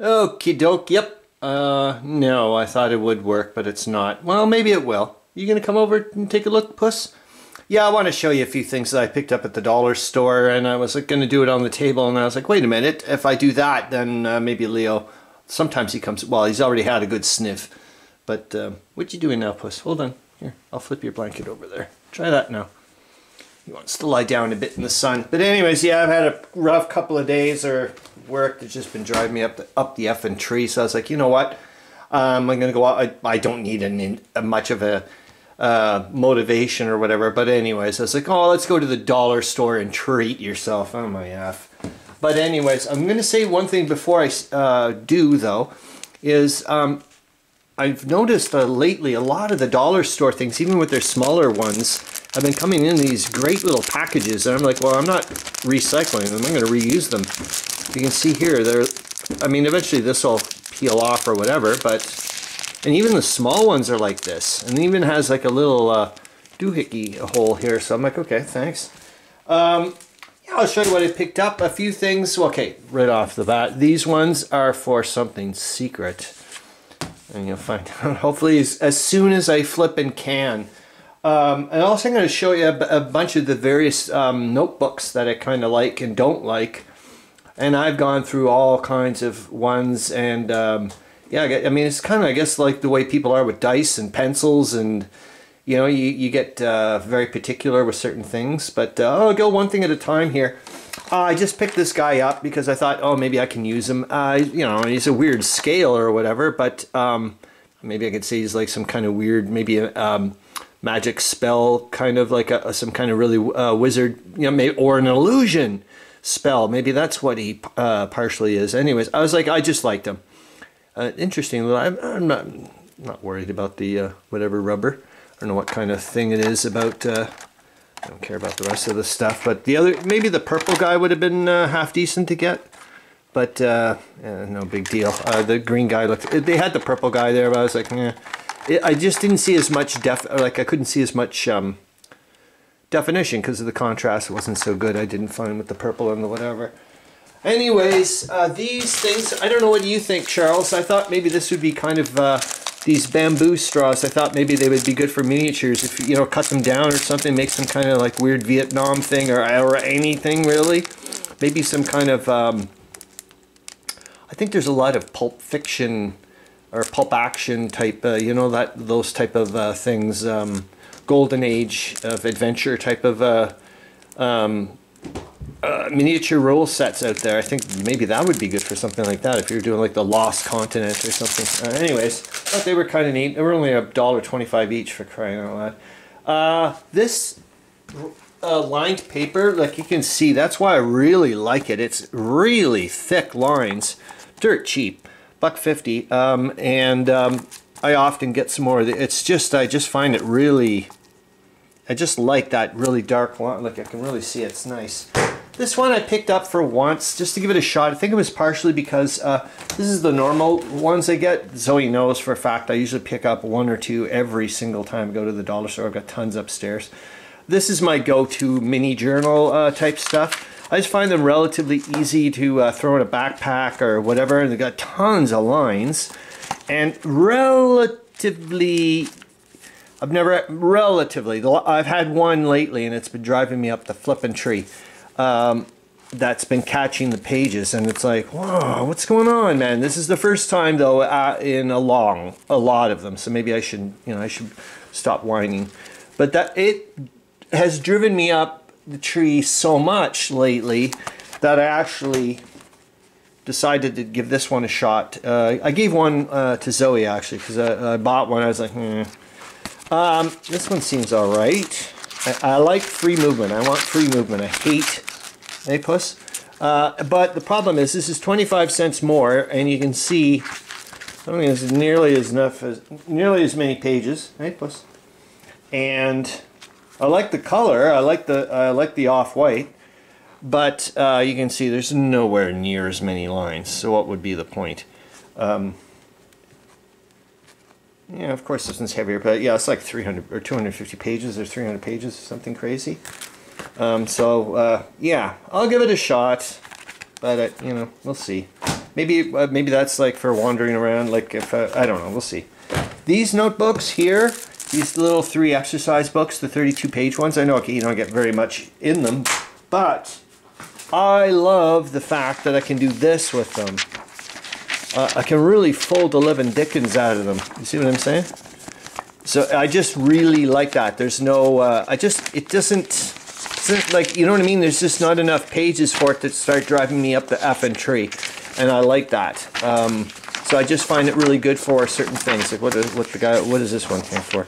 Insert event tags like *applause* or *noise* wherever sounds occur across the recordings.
Okie doke, yep. Uh, no, I thought it would work, but it's not. Well, maybe it will. You gonna come over and take a look, Puss? Yeah, I want to show you a few things that I picked up at the dollar store, and I was like, gonna do it on the table, and I was like, wait a minute, if I do that, then uh, maybe Leo, sometimes he comes, well, he's already had a good sniff. But, uh, what you doing now, Puss? Hold on. Here, I'll flip your blanket over there. Try that now. He wants to lie down a bit in the sun. But anyways, yeah, I've had a rough couple of days or work that's just been driving me up the, up the effing tree. So I was like, you know what? Um, I'm gonna go out. I, I don't need an, a much of a uh, motivation or whatever. But anyways, I was like, oh, let's go to the dollar store and treat yourself. Oh my f. But anyways, I'm gonna say one thing before I uh, do though, is um, I've noticed uh, lately a lot of the dollar store things, even with their smaller ones, have been coming in these great little packages. And I'm like, well, I'm not recycling them. I'm going to reuse them. You can see here, they're, I mean, eventually this will peel off or whatever, but, and even the small ones are like this. And even has like a little uh, doohickey hole here. So I'm like, okay, thanks. Um, yeah, I'll show you what I picked up. A few things. Okay, right off the bat. These ones are for something secret and you'll find *laughs* out hopefully as, as soon as I flip and can. Um, and also I'm going to show you a, a bunch of the various um, notebooks that I kind of like and don't like. And I've gone through all kinds of ones and um, yeah, I mean it's kind of I guess like the way people are with dice and pencils and you know you, you get uh, very particular with certain things. But uh, I'll go one thing at a time here. Uh, I just picked this guy up because I thought, oh, maybe I can use him. Uh, you know, he's a weird scale or whatever, but um, maybe I could say he's like some kind of weird, maybe a um, magic spell, kind of like a, some kind of really uh, wizard, you know, maybe, or an illusion spell. Maybe that's what he uh, partially is. Anyways, I was like, I just liked him. Uh, interesting. I'm, I'm not not worried about the uh, whatever rubber. I don't know what kind of thing it is about I don't care about the rest of the stuff, but the other, maybe the purple guy would have been uh, half decent to get, but uh, yeah, no big deal. Uh, the green guy looked, they had the purple guy there, but I was like, eh. It, I just didn't see as much def, like I couldn't see as much um, definition because of the contrast. Wasn't so good. I didn't find with the purple and the whatever. Anyways, uh, these things, I don't know what you think, Charles. I thought maybe this would be kind of uh, these bamboo straws, I thought maybe they would be good for miniatures. If you know, cut them down or something, make some kind of like weird Vietnam thing or, or anything really. Maybe some kind of, um, I think there's a lot of pulp fiction or pulp action type, uh, you know, that those type of uh, things, um, golden age of adventure type of uh, um, uh, miniature roll sets out there. I think maybe that would be good for something like that if you're doing like the Lost Continent or something. Uh, anyways, thought they were kind of neat. They were only a dollar twenty-five each for crying out loud. Uh, this uh, lined paper, like you can see, that's why I really like it. It's really thick lines, dirt cheap, buck fifty, um, and um, I often get some more. It's just I just find it really. I just like that really dark one. Like I can really see it. it's nice. This one I picked up for once, just to give it a shot. I think it was partially because uh, this is the normal ones I get. Zoe knows for a fact I usually pick up one or two every single time I go to the dollar store. I've got tons upstairs. This is my go-to mini journal uh, type stuff. I just find them relatively easy to uh, throw in a backpack or whatever. And they've got tons of lines. And relatively I've never, relatively, I've had one lately and it's been driving me up the flipping tree um, that's been catching the pages and it's like whoa what's going on man? This is the first time though uh, in a long a lot of them so maybe I should you know I should stop whining. But that it has driven me up the tree so much lately that I actually decided to give this one a shot. Uh, I gave one uh, to Zoe actually because I, I, bought one. I was like hmm. Um, this one seems alright I, I, like free movement. I want free movement. I hate, puss? Uh, but the problem is this is 25 cents more and you can see, I don't it's nearly as enough as, nearly as many pages, puss? And I like the color, I like the, I like the off-white, but uh, you can see there's nowhere near as many lines, so what would be the point? Um, yeah, of course this one's heavier, but yeah, it's like 300 or 250 pages or 300 pages, something crazy. Um, so, uh, yeah, I'll give it a shot, but, uh, you know, we'll see. Maybe uh, maybe that's like for wandering around. Like if uh, I don't know, we'll see. These notebooks here, these little three exercise books, the 32 page ones. I know okay, you don't get very much in them, but I love the fact that I can do this with them. Uh, I can really fold the living dickens out of them. You see what I'm saying? So I just really like that. There's no, uh, I just, it doesn't, doesn't, like, you know what I mean? There's just not enough pages for it to start driving me up the effing tree. And I like that. Um, so I just find it really good for certain things. Like what, is, what the guy, what is this one came for?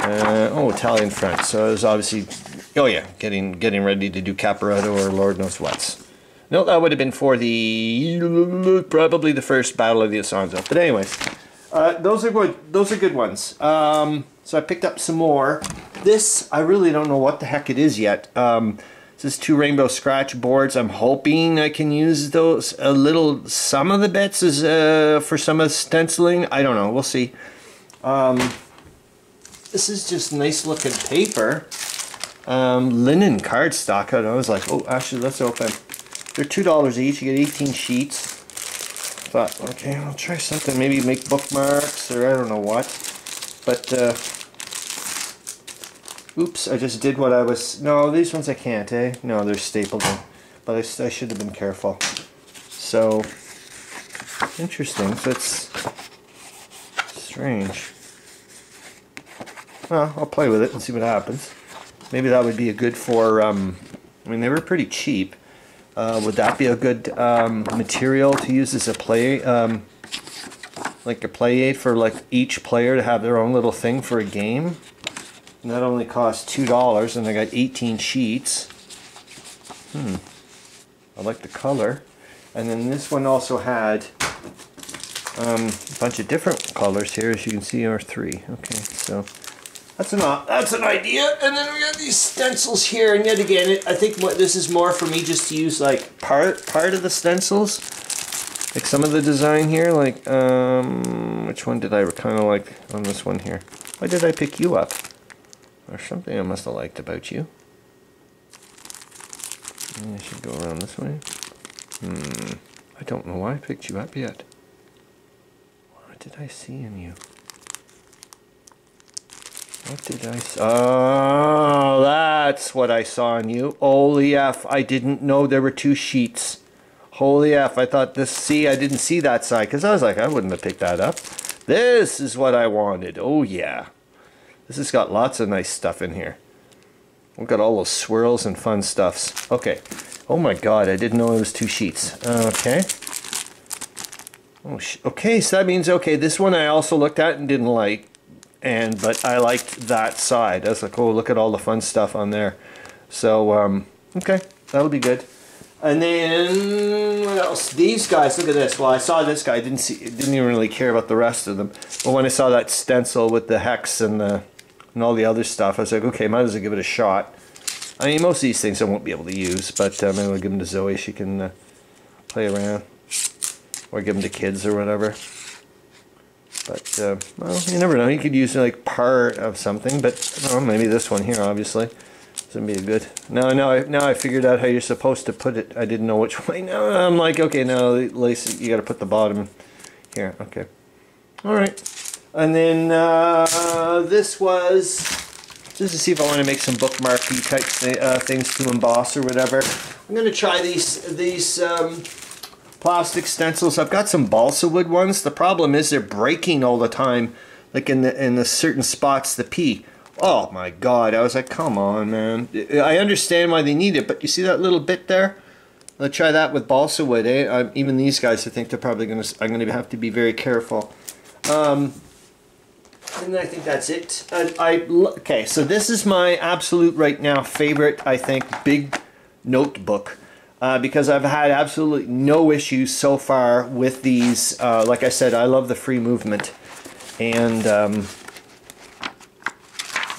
Uh, oh, Italian French. So it was obviously, oh yeah, getting getting ready to do Caporetto or Lord knows what's. No, that would have been for the probably the first Battle of the Isonzo. But anyways, uh, those are good. Those are good ones. Um, so I picked up some more. This I really don't know what the heck it is yet. Um, this is two rainbow scratch boards. I'm hoping I can use those a little. Some of the bits is uh, for some of the stenciling. I don't know. We'll see. Um, this is just nice looking paper. Um, linen cardstock. I was like, oh, actually, let's open. They're two dollars each. You get 18 sheets thought, okay, I'll try something, maybe make bookmarks or I don't know what. But, uh, oops, I just did what I was, no, these ones I can't, eh? No, they're stapled in. But I, I should have been careful. So, interesting. So it's strange. Well, I'll play with it and see what happens. Maybe that would be a good for, um, I mean, they were pretty cheap. Uh, would that be a good um, material to use as a play, um, like a play aid for like each player to have their own little thing for a game? And that only costs two dollars, and I got 18 sheets. Hmm. I like the color. And then this one also had um, a bunch of different colors here, as you can see, are three. Okay, so that's an that's an idea. And then we got these stencils here, and yet again, it, I think what this is more for me just to use like part part of the stencils, like some of the design here. Like um, which one did I kind of like on this one here? Why did I pick you up? Or something I must have liked about you. I should go around this way. Hmm. I don't know why I picked you up yet. What did I see in you? What did I see? Oh, that's what I saw in you. Holy F, I didn't know there were two sheets. Holy F, I thought this, see, I didn't see that side, because I was like, I wouldn't have picked that up. This is what I wanted. Oh, yeah. This has got lots of nice stuff in here. We've got all those swirls and fun stuffs. Okay. Oh my god, I didn't know it was two sheets. Okay. Oh, okay, so that means, okay, this one I also looked at and didn't like and but I liked that side. I was like, oh, look at all the fun stuff on there. So um, okay, that'll be good. And then what else? These guys, look at this. Well, I saw this guy. Didn't see. Didn't even really care about the rest of them. But when I saw that stencil with the hex and the and all the other stuff, I was like, okay, might as well give it a shot. I mean, most of these things I won't be able to use, but um, maybe I'll give them to Zoe. She can uh, play around, or give them to kids or whatever. But, uh, well, you never know. You could use like part of something, but maybe this one here, obviously. This would be a good. Now, now, I, now I figured out how you're supposed to put it. I didn't know which *laughs* way. Now I'm like, okay, now lace. You got to put the bottom here. Okay. All right. And then uh, this was just to see if I want to make some bookmarky type th uh, things to emboss or whatever. I'm going to try these these. Um, plastic stencils. I've got some balsa wood ones. The problem is they're breaking all the time, like in the in the certain spots. The P. Oh my God! I was like, come on, man. I understand why they need it, but you see that little bit there? Let's try that with balsa wood. Eh? I, even these guys, I think they're probably gonna. I'm gonna have to be very careful. Um, and I think that's it. I, I okay. So this is my absolute right now favorite. I think big notebook uh, because I've had absolutely no issues so far with these. Uh, like I said, I love the free movement, and um,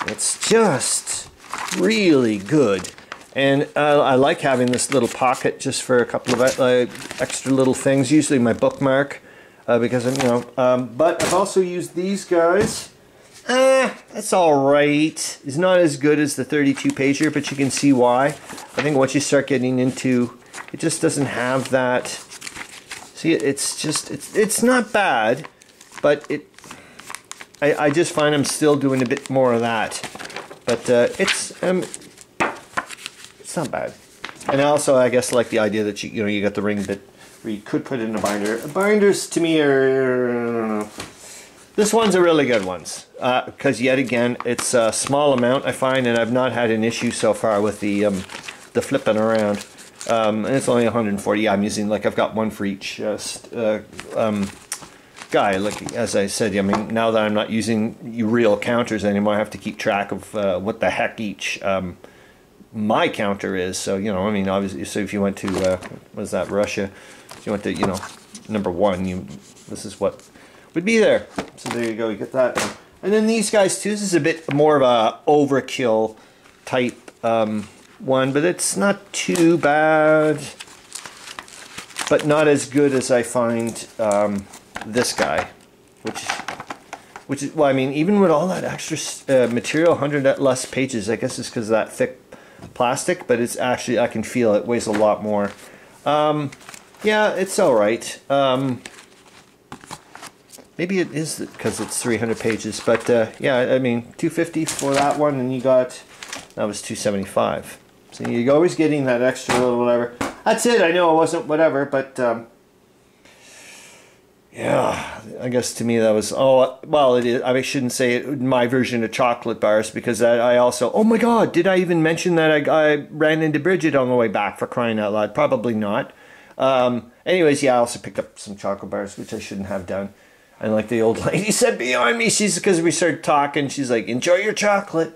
it's just really good. And uh, I like having this little pocket just for a couple of uh, extra little things. Usually my bookmark, uh, because I'm, you know. Um, but I've also used these guys. Eh, that's all right. It's not as good as the 32 pager, but you can see why. I think once you start getting into, it just doesn't have that. See, it's just, it's, it's not bad, but it, I, I just find I'm still doing a bit more of that. But uh, it's, um, it's not bad. And also, I guess, like the idea that you, you know, you got the ring bit where you could put in a binder. Binders, to me, are, this one's a really good one. Because uh, yet again, it's a small amount, I find, and I've not had an issue so far with the, um, the flipping around. Um, and it's only 140. Yeah, I'm using like I've got one for each uh, uh, um, guy. Like as I said, I mean now that I'm not using real counters anymore, I have to keep track of uh, what the heck each um, my counter is. So you know, I mean, obviously, so if you went to uh, what is that Russia, if you went to you know number one, you this is what would be there. So there you go, you get that. And then these guys too. This is a bit more of a overkill type. Um, one, but it's not too bad, but not as good as I find um, this guy, which which is well, I mean, even with all that extra uh, material, hundred less pages, I guess it's because of that thick plastic, but it's actually I can feel it weighs a lot more. Um, yeah, it's all right. Um, maybe it is because it's 300 pages, but uh, yeah, I mean, 250 for that one, and you got that was 275. So you're always getting that extra little whatever. That's it. I know it wasn't whatever, but um, yeah, I guess to me that was oh well. It is. I shouldn't say it, my version of chocolate bars because I, I also oh my god, did I even mention that I, I ran into Bridget on the way back for crying out loud? Probably not. Um, anyways, yeah, I also picked up some chocolate bars, which I shouldn't have done. And like the old *laughs* lady said behind me, she's because we started talking. She's like, "Enjoy your chocolate."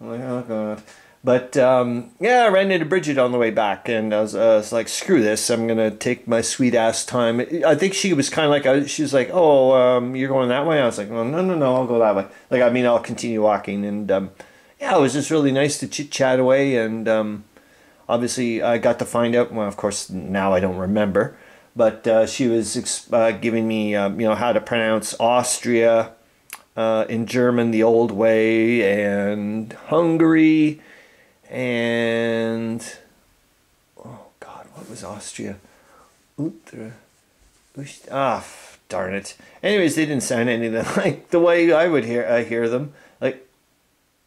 I'm like, "Oh god." But um, yeah, I ran into Bridget on the way back, and I was, uh, I was, like, "Screw this! I'm gonna take my sweet ass time." I think she was kind of like, uh, she was like, "Oh, um, you're going that way?" I was like, "No, no, no, no, I'll go that way." Like, I mean, I'll continue walking, and um, yeah, it was just really nice to chit chat away, and um, obviously, I got to find out. Well, of course, now I don't remember, but uh, she was uh, giving me, um, you know, how to pronounce Austria uh, in German the old way, and Hungary and oh god, what was Austria? Utra, ah, darn it. Anyways, they didn't sound anything *laughs* like the way I would hear I hear them. Like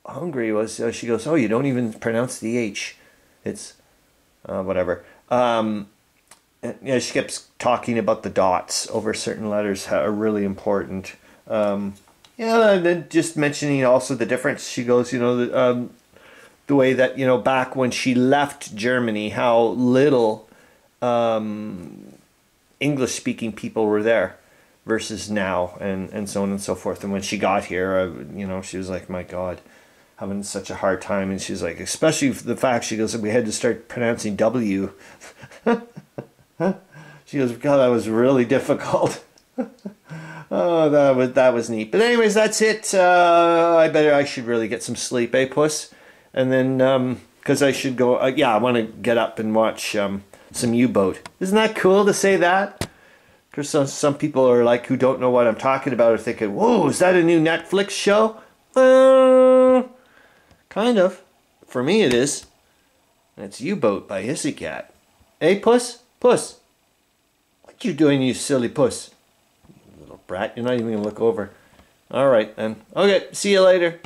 Hungary was. Uh, she goes, oh, you don't even pronounce the H. It's uh, whatever. Um, and, yeah, she kept talking about the dots over certain letters are really important. Um, yeah, and then just mentioning also the difference. She goes, you know, the, um, the way that you know back when she left Germany, how little um, English speaking people were there versus now, and and so on and so forth. And when she got here, uh, you know, she was like, "My God." having such a hard time and she's like especially the fact she goes we had to start pronouncing w *laughs* she goes god that was really difficult *laughs* oh that was that was neat but anyways that's it uh, i better i should really get some sleep eh puss and then because um, I should go. Uh, yeah, I want to get up and watch um, some U-boat. Isn't that cool to say that? Because some some people are like who don't know what I'm talking about are thinking, "Whoa, is that a new Netflix show?" Uh, kind of. For me, it is. It's U-boat by Hissy Hey, puss, puss. You doing, you silly puss? Little brat. You're not even gonna look over. All right then. Okay. See you later.